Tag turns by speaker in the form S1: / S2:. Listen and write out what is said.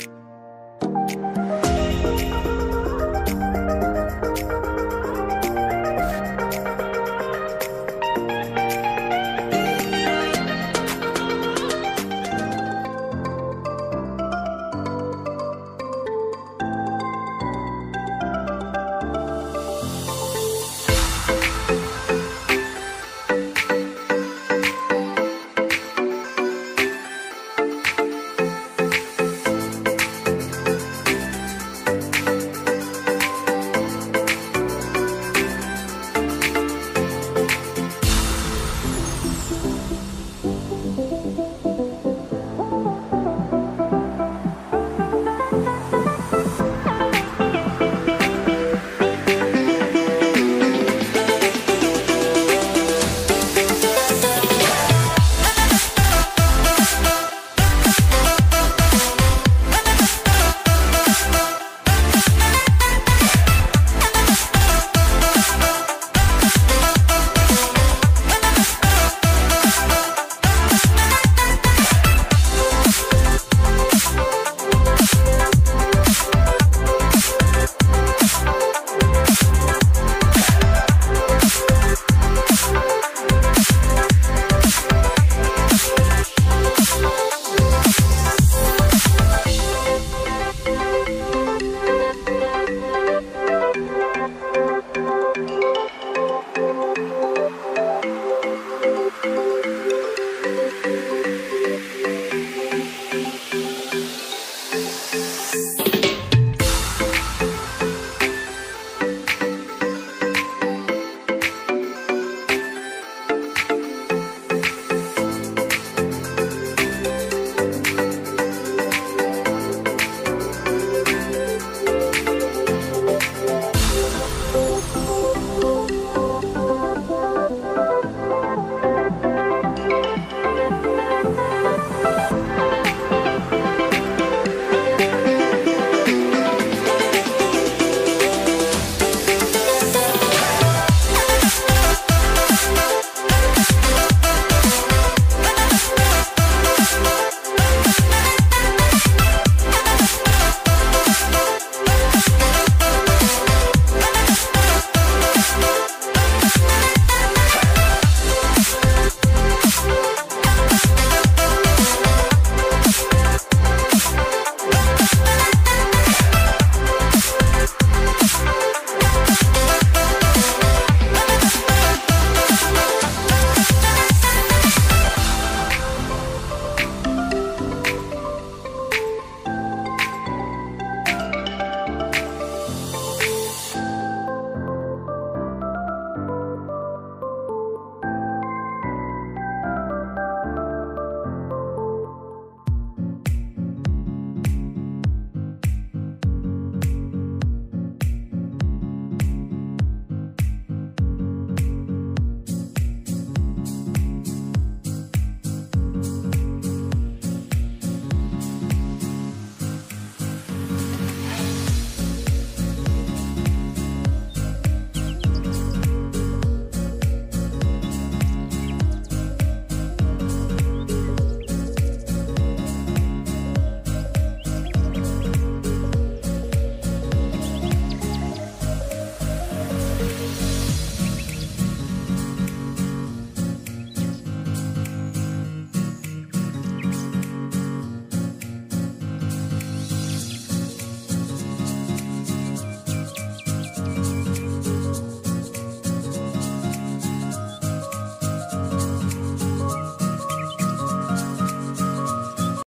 S1: you